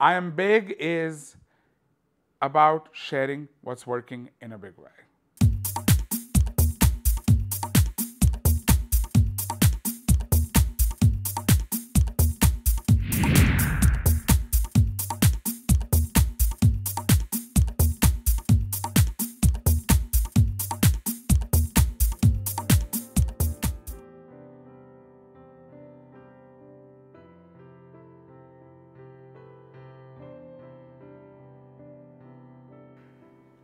I am big is about sharing what's working in a big way.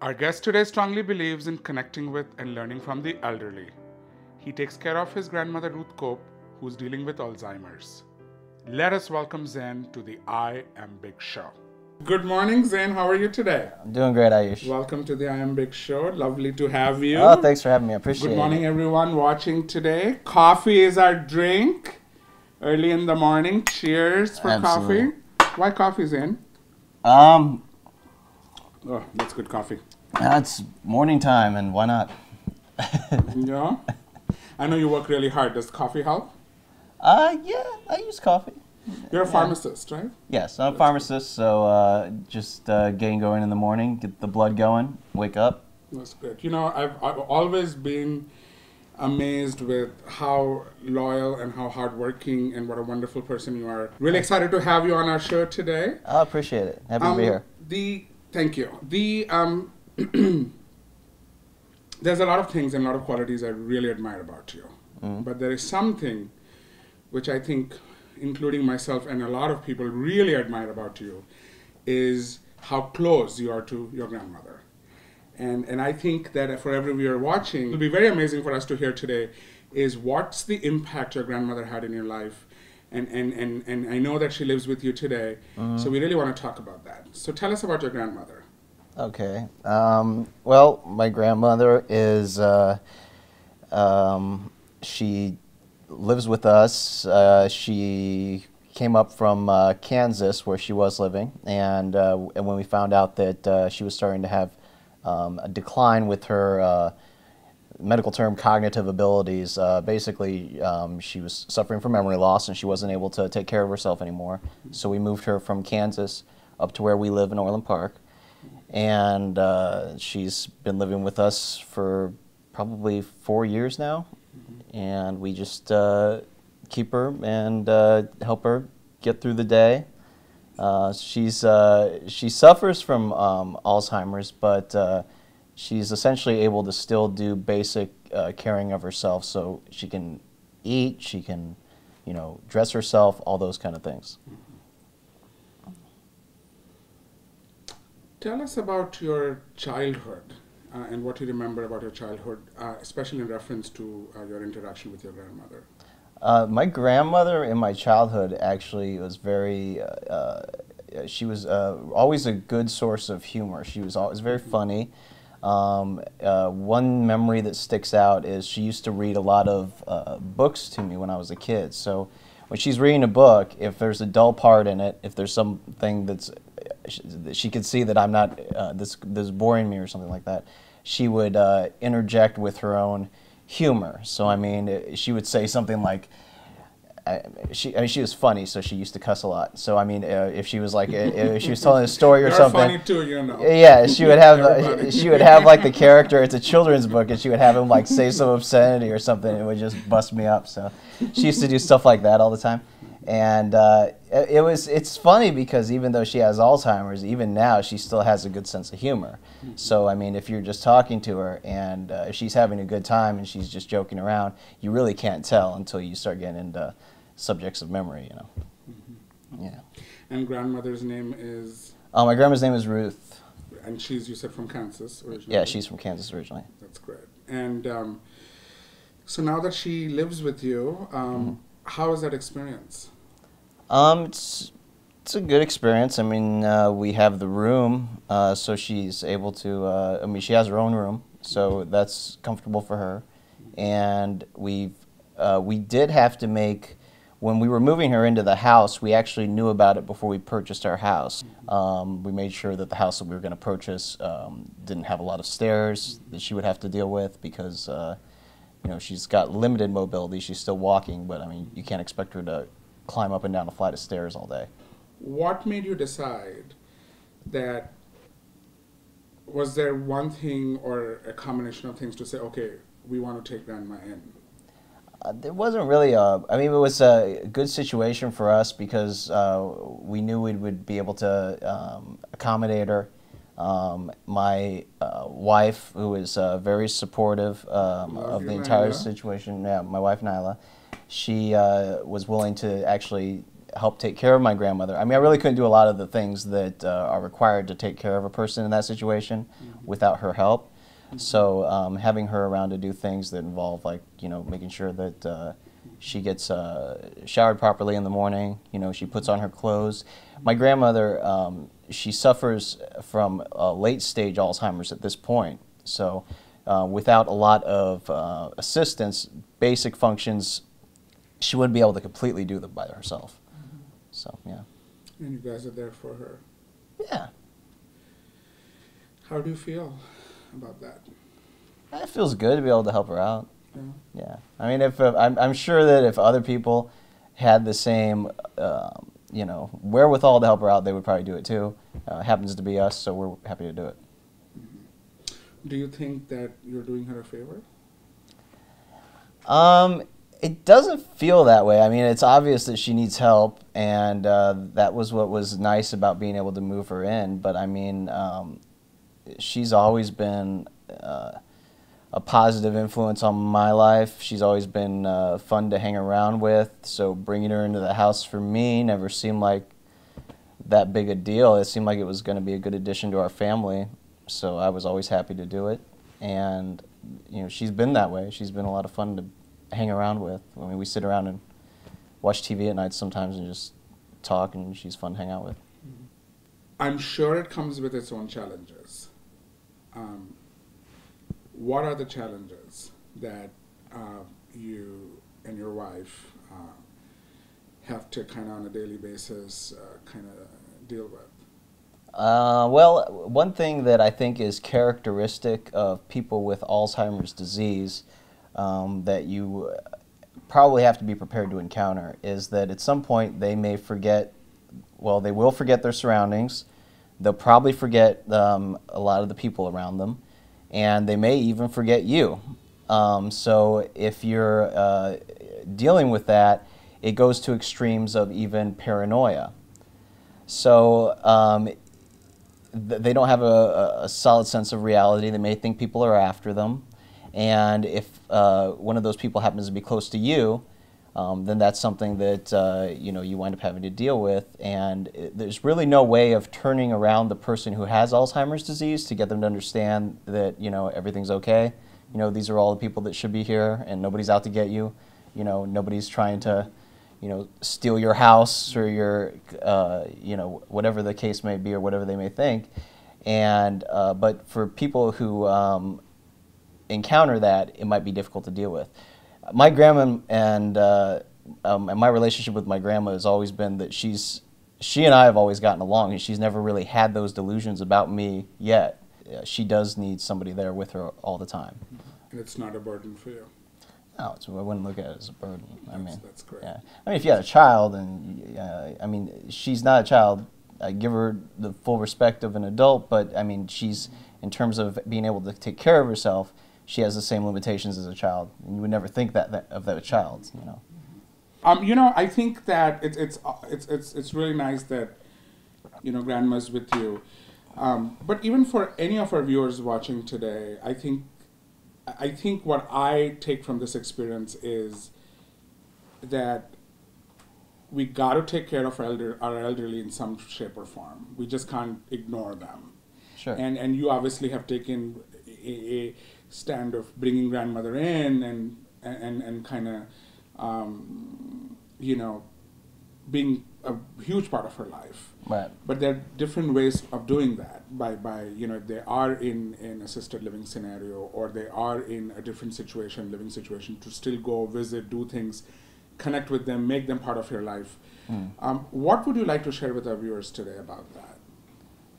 Our guest today strongly believes in connecting with and learning from the elderly. He takes care of his grandmother Ruth Cope, who's dealing with Alzheimer's. Let us welcome Zain to the I Am Big Show. Good morning, Zain. How are you today? I'm doing great, Ayush. Welcome to the I Am Big Show. Lovely to have you. Oh, thanks for having me. I appreciate it. Good morning, everyone watching today. Coffee is our drink early in the morning. Cheers for Absolutely. coffee. Why coffee, Zain? Um, Oh, that's good coffee. it's morning time, and why not? Yeah. I know you work really hard. Does coffee help? Uh, yeah, I use coffee. You're a pharmacist, right? Yes, I'm a pharmacist, so uh, just uh, getting going in the morning, get the blood going, wake up. That's good. You know, I've, I've always been amazed with how loyal and how hardworking and what a wonderful person you are. Really excited to have you on our show today. I appreciate it. Happy to Um, be here. The thank you. The um, there's a lot of things and a lot of qualities I really admire about you, Mm-hmm. but there is something which I think, including myself and a lot of people, really admire about you, is how close you are to your grandmother. And and I think that for every viewer watching, it'll be very amazing for us to hear today, is what's the impact your grandmother had in your life. And, and, and, and I know that she lives with you today, so we really want to talk about that. So tell us about your grandmother. Okay. Um, well, my grandmother is, uh, um, she lives with us. Uh, she came up from uh, Kansas, where she was living, and, uh, and when we found out that uh, she was starting to have um, a decline with her uh, medical term cognitive abilities, uh, basically um, she was suffering from memory loss and she wasn't able to take care of herself anymore. So we moved her from Kansas up to where we live in Orland Park and uh, she's been living with us for probably four years now, and we just uh, keep her and uh, help her get through the day. Uh, she's uh, she suffers from um, Alzheimer's, but uh, she's essentially able to still do basic caring of herself, so she can eat, she can, you know, dress herself, all those kind of things. Tell us about your childhood uh, and what you remember about your childhood, uh, especially in reference to uh, your interaction with your grandmother. Uh, my grandmother in my childhood actually was very. Uh, uh, she was uh, always a good source of humor. She was always very funny. Um, uh, one memory that sticks out is she used to read a lot of uh, books to me when I was a kid. So when she's reading a book, if there's a dull part in it, if there's something that's that she could see that I'm not uh, this this is boring me or something like that, she would uh, interject with her own humor. So I mean, uh, she would say something like. I, she, I mean, she was funny, so she used to cuss a lot. So I mean, uh, if she was like, uh, if she was telling a story or You're something, funny too, you know. yeah, she would have uh, she would have like the character. It's a children's book, and she would have him like say some obscenity or something. It would just bust me up. So she used to do stuff like that all the time, and uh, it, was it's funny because even though she has Alzheimer's, even now she still has a good sense of humor. So I mean, if you're just talking to her and uh, if she's having a good time and she's just joking around, you really can't tell until you start getting into subjects of memory. You know. Yeah. And grandmother's name is, Uh, my grandma's name is Ruth. and she's, you said, from Kansas originally. Yeah, she's from Kansas originally. That's great. And um, so now that she lives with you, um, how is that experience? Um, it's it's a good experience. I mean, uh, we have the room, uh, so she's able to. Uh, I mean, she has her own room, so that's comfortable for her. And we uh, we did have to make when we were moving her into the house. We actually knew about it before we purchased our house. Um, we made sure that the house that we were going to purchase um, didn't have a lot of stairs that she would have to deal with because. Uh, you know, she's got limited mobility. She's still walking, but I mean, you can't expect her to climb up and down a flight of stairs all day. what made you decide that was there one thing or a combination of things to say, okay, we want to take grandma in? Uh, there wasn't really a. I mean, it was a good situation for us because uh, we knew we would be able to um, accommodate her. Um, my uh, wife, who is uh, very supportive um, of the entire Nyla. situation, yeah, my wife Nyla, she uh, was willing to actually help take care of my grandmother. I mean, I really couldn't do a lot of the things that uh, are required to take care of a person in that situation without her help. So um, having her around to do things that involve like you know making sure that uh, she gets uh, showered properly in the morning. You know she puts on her clothes. My grandmother um, she suffers from late stage Alzheimer's at this point. So uh, without a lot of uh, assistance, basic functions she wouldn't be able to completely do them by herself. So yeah, And you guys are there for her. yeah. How do you feel about that? It feels good to be able to help her out. Yeah. Yeah, I mean, if uh, I'm, I'm sure that if other people had the same, um, you know, wherewithal to help her out, they would probably do it too. Uh, happens to be us, so we're happy to do it. Do you think that you're doing her a favor? Um, it doesn't feel that way. I mean, it's obvious that she needs help, and uh, that was what was nice about being able to move her in. But I mean, um, she's always been uh, a positive influence on my life. She's always been uh, fun to hang around with. So bringing her into the house for me never seemed like that big a deal. It seemed like it was going to be a good addition to our family. So I was always happy to do it, and you know, she's been that way. She's been a lot of fun to hang around with. I mean, we sit around and watch TV at night sometimes and just talk, and she's fun to hang out with. I'm sure it comes with its own challenges. Um, what are the challenges that uh, you and your wife uh, have to kind of on a daily basis uh, kind of deal with? Uh, well, one thing that I think is characteristic of people with Alzheimer's disease um, that you probably have to be prepared to encounter is that at some point they may forget, well, they will forget their surroundings. They'll probably forget um, a lot of the people around them, and they may even forget you. Um, so if you're uh, dealing with that, it goes to extremes of even paranoia. So um, th- they don't have a- a solid sense of reality. They may think people are after them. And if uh, one of those people happens to be close to you, um, then that's something that uh, you know you wind up having to deal with. And it, there's really no way of turning around the person who has Alzheimer's disease to get them to understand that you know everything's okay. You know these are all the people that should be here, and nobody's out to get you. You know nobody's trying to you know, steal your house or your, uh, you know, whatever the case may be or whatever they may think. And uh, but for people who um, encounter that, it might be difficult to deal with. My grandma and, uh, um, and my relationship with my grandma has always been that she's she and I have always gotten along, and she's never really had those delusions about me yet. Uh, she does need somebody there with her all the time. And it's not a burden for you. No, it's, I wouldn't look at it as a burden. I That's- mean, that's great. Yeah, I mean, if you had a child, and uh, I mean, she's not a child. I give her the full respect of an adult, but I mean, she's in terms of being able to take care of herself. She has the same limitations as a child, and you would never think that, that of that child. You know. Um, you know, I think that it's it's uh, it's it's it's really nice that you know grandma's with you. Um, but even for any of our viewers watching today, I think I think what I take from this experience is that we got to take care of our, elder, our elderly in some shape or form. We just can't ignore them. Sure. And and you obviously have taken a, a stand of bringing grandmother in and and and kind of um, you know being a huge part of her life. Right. But there are different ways of doing that by, by you know, they are in an assisted living scenario or they are in a different situation, living situation, to still go visit, do things, connect with them, make them part of your life. Um, what would you like to share with our viewers today about that?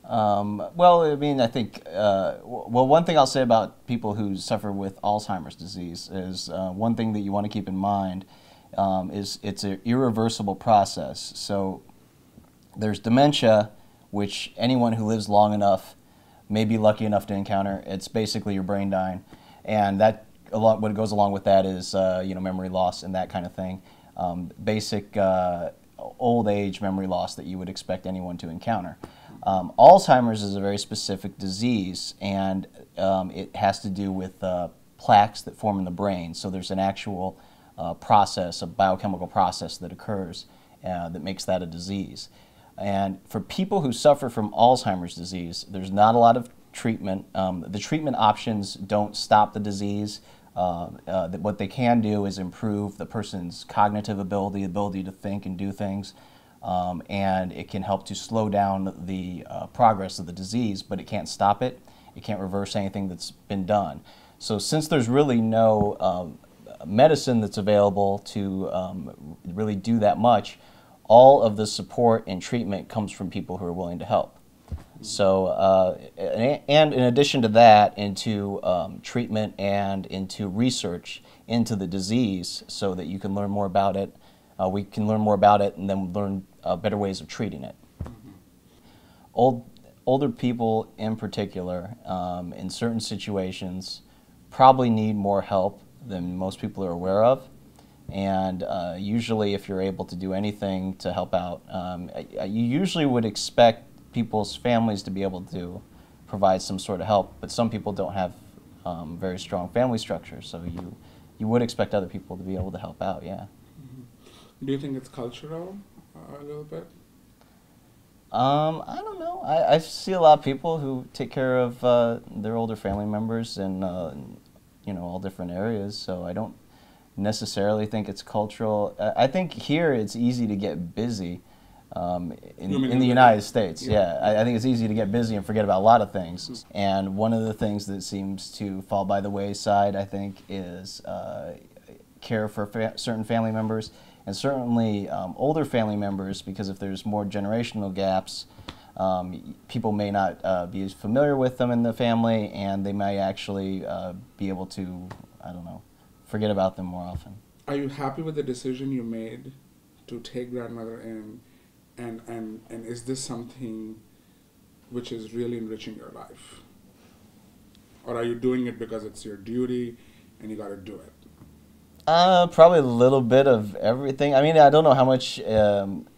Um, well, I mean, I think, uh, well, one thing I'll say about people who suffer with Alzheimer's disease is uh, one thing that you want to keep in mind um, is it's an irreversible process. So there's dementia, which anyone who lives long enough may be lucky enough to encounter. It's basically your brain dying, and that a lot what goes along with that is uh, you know memory loss and that kind of thing. Um, basic uh, old age memory loss that you would expect anyone to encounter. Um, Alzheimer's is a very specific disease, and um, it has to do with uh, plaques that form in the brain. So there's an actual uh, process, a biochemical process that occurs uh, that makes that a disease. And for people who suffer from Alzheimer's disease, there's not a lot of treatment. Um, the treatment options don't stop the disease. Uh, uh, what they can do is improve the person's cognitive ability, ability to think and do things, um, and it can help to slow down the uh, progress of the disease, but it can't stop it. It can't reverse anything that's been done. So, since there's really no um, medicine that's available to um, really do that much, all of the support and treatment comes from people who are willing to help. So, uh, and in addition to that, into um, treatment and into research into the disease so that you can learn more about it. Uh, we can learn more about it and then learn uh, better ways of treating it. Mm-hmm. Old, older people, in particular, um, in certain situations, probably need more help than most people are aware of. And uh, usually, if you're able to do anything to help out, um, you usually would expect people's families to be able to provide some sort of help. But some people don't have um, very strong family structures, so you you would expect other people to be able to help out. Yeah. Do you think it's cultural uh, a little bit? Um, I don't know. I, I see a lot of people who take care of uh, their older family members in, uh, you know, all different areas. So I don't necessarily think it's cultural. I think here it's easy to get busy um, in, in the United States. Yeah, yeah. I, I, think it's easy to get busy and forget about a lot of things. Mm-hmm. And one of the things that seems to fall by the wayside, I think, is uh, care for fa- certain family members and certainly um, older family members, because if there's more generational gaps, um, people may not uh, be as familiar with them in the family, and they may actually uh, be able to, I don't know, forget about them more often. Are you happy with the decision you made to take grandmother in, and and and is this something which is really enriching your life, or are you doing it because it's your duty, and you got to do it? Uh, probably a little bit of everything. I mean, I don't know how much. Um,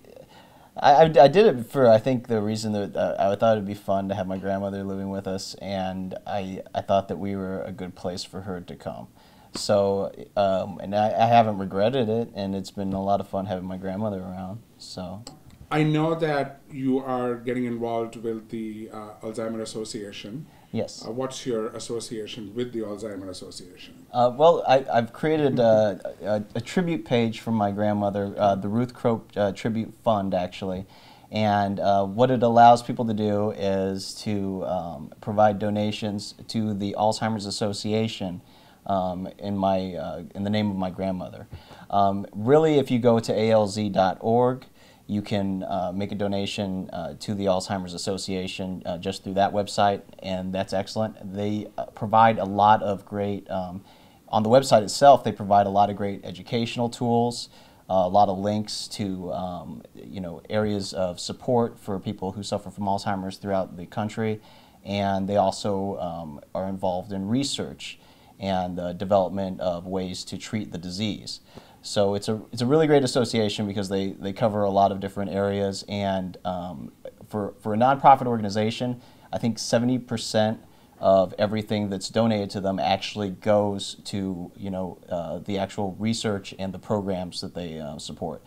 I, I, I, did it for I think the reason that uh, I thought it'd be fun to have my grandmother living with us, and I I thought that we were a good place for her to come. So um, and I, I haven't regretted it, and it's been a lot of fun having my grandmother around. So. I know that you are getting involved with the uh, Alzheimer Association. Yes. Uh, what's your association with the Alzheimer Association? Uh, well, I, have created a, a, a, tribute page for my grandmother, uh, the Ruth Crope uh, Tribute Fund, actually. And uh, what it allows people to do is to um, provide donations to the Alzheimer's Association um, in, my, uh, in the name of my grandmother. Um, really, if you go to alz.org, you can uh, make a donation uh, to the Alzheimer's Association uh, just through that website, and that's excellent. They uh, provide a lot of great, um, on the website itself, they provide a lot of great educational tools, uh, a lot of links to um, you know areas of support for people who suffer from Alzheimer's throughout the country, and they also um, are involved in research and the development of ways to treat the disease. So it's a it's a really great association because they, they cover a lot of different areas and um, for for a nonprofit organization, I think seventy percent of everything that's donated to them actually goes to you know uh, the actual research and the programs that they uh, support.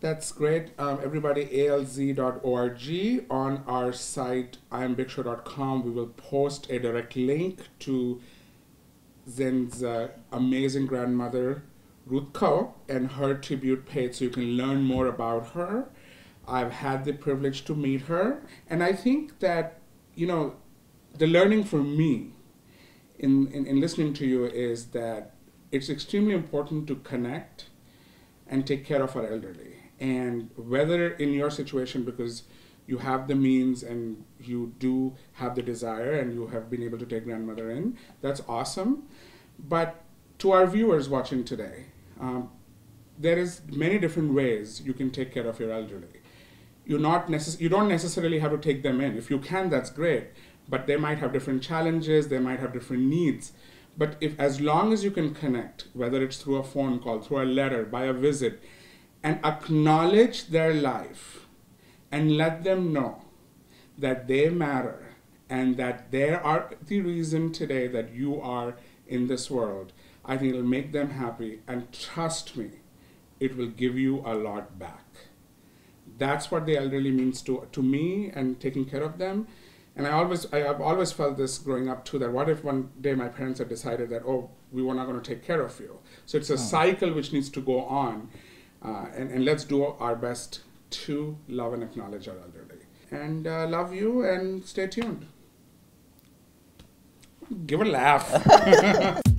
That's great. Um, everybody, alz.org. On our site, iambigshow.com, we will post a direct link to Zain's uh, amazing grandmother, Ruth Coe and her tribute page so you can learn more about her. I've had the privilege to meet her, and I think that, you know, the learning for me in, in, in listening to you is that it's extremely important to connect and take care of our elderly. And whether in your situation, because you have the means and you do have the desire and you have been able to take grandmother in, that's awesome. But to our viewers watching today, um, there is many different ways you can take care of your elderly. you're not necess- you don't necessarily have to take them in. If you can, that's great. But they might have different challenges, they might have different needs. But if as long as you can connect, whether it's through a phone call, through a letter, by a visit, and acknowledge their life and let them know that they matter and that they are the reason today that you are in this world, I think it'll make them happy. And trust me, it will give you a lot back. That's what the elderly means to, to me and taking care of them. And I always, I have always felt this growing up too. That what if one day my parents had decided that, oh, we were not going to take care of you. So it's a cycle which needs to go on, uh, and and let's do our best to love and acknowledge our elderly. And uh, love you, and stay tuned. Give a laugh.